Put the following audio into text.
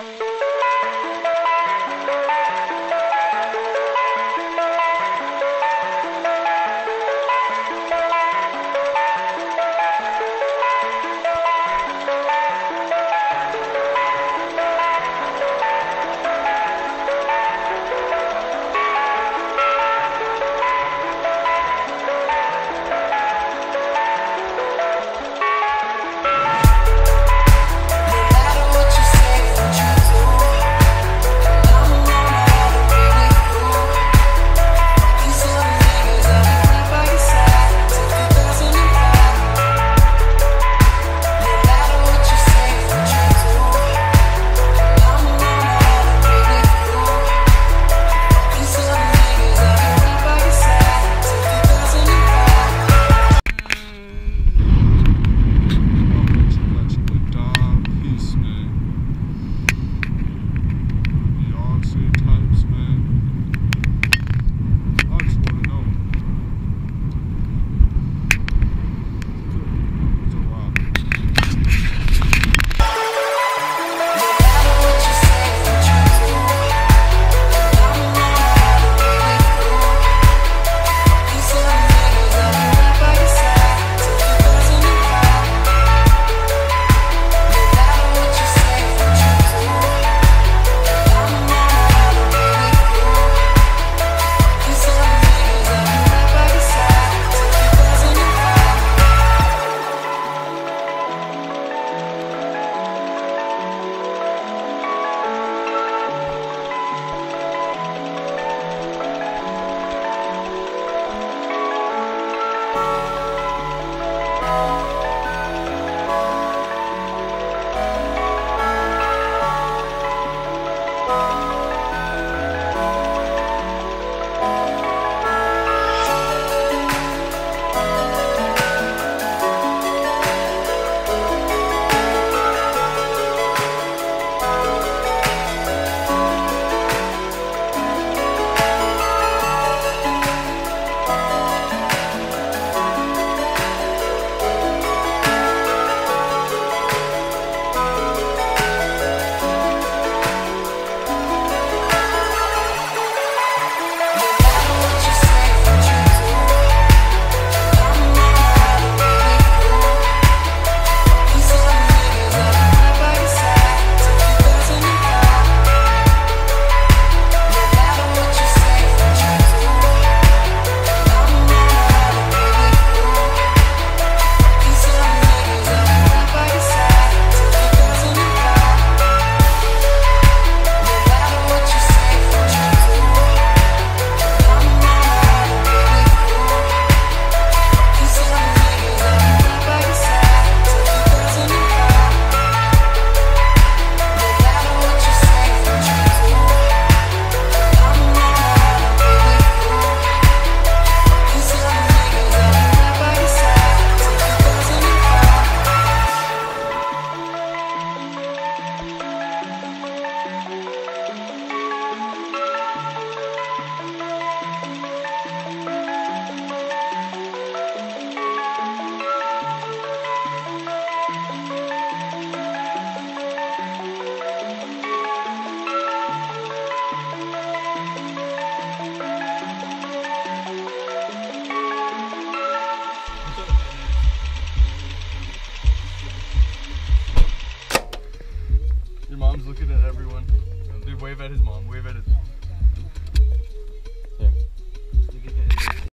Your mom's looking at everyone. Dude, wave at his mom. Wave at his mom.